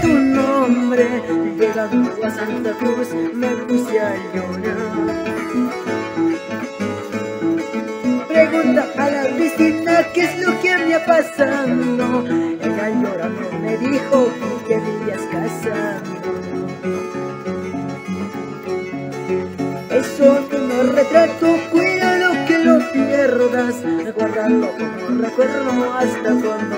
tu nombre. Llegando a Santa Cruz me puse a llorar. Pregunta a la vecina qué es lo que me ha pasado. Ella llorando me dijo que querías casando. Eso que me retrato, cuídalo que lo pierdas. Guárdalo como recuerdo hasta cuando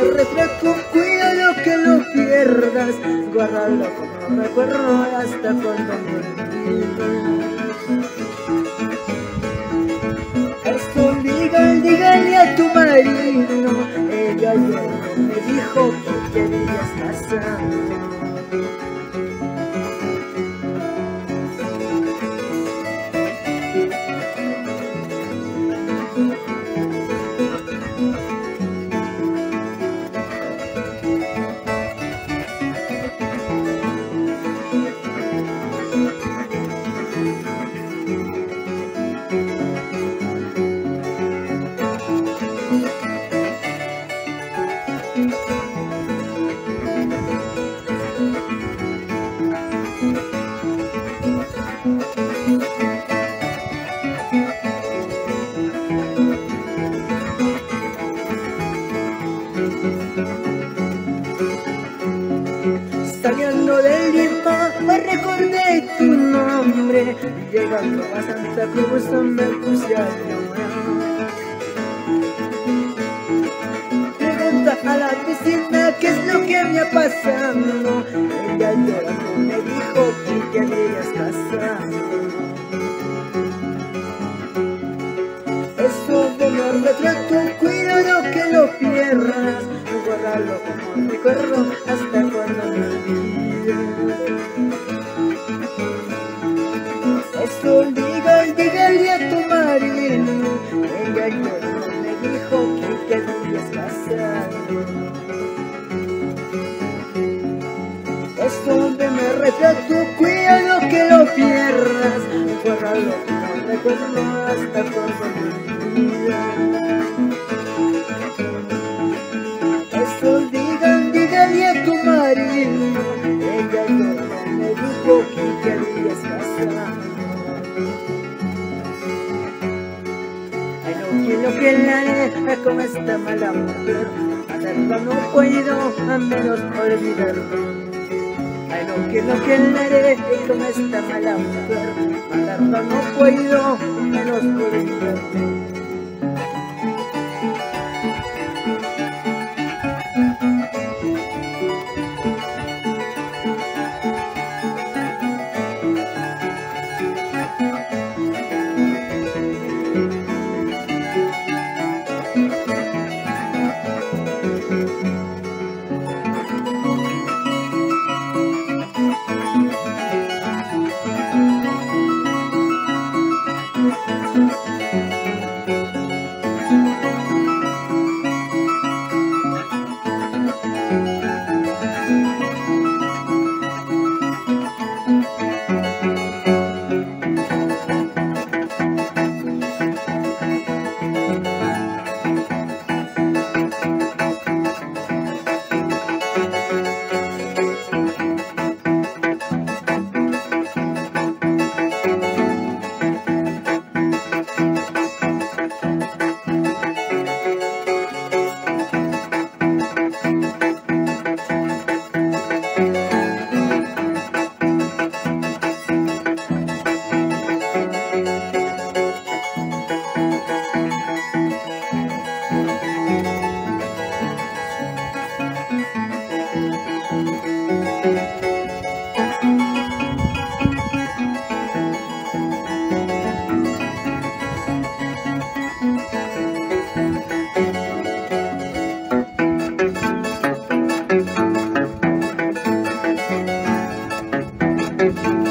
retrato, cuídalo que lo pierdas, guárdalo como recuerdo hasta cuando me. Esto dígale, dígale a tu marido, ella lloró, me dijo que querías casarte. De Lima recordé tu nombre. Llegando a Santa Cruz me puse a llorar Pregunta a la vecina qué es lo que me ha pasado Ella llorando me dijo que querías casando Eso de los retratos, cuídalo que lo pierdas. Guárdalo como recuerdo hasta Esto de me retrato, cuídalo que lo pierdas. Guárdalo como recuerdo hasta cuando me olvides eso digan, dígale a tu marido. Ella lloró, me dijo que querías casarme Ay no quiero que la haré como esta mala mujer. Hacerlo no puedo a menos olvidarme Ay no quiero que la haré como esta mala mujer Hacerlo no puedo menos olvidarme Bye.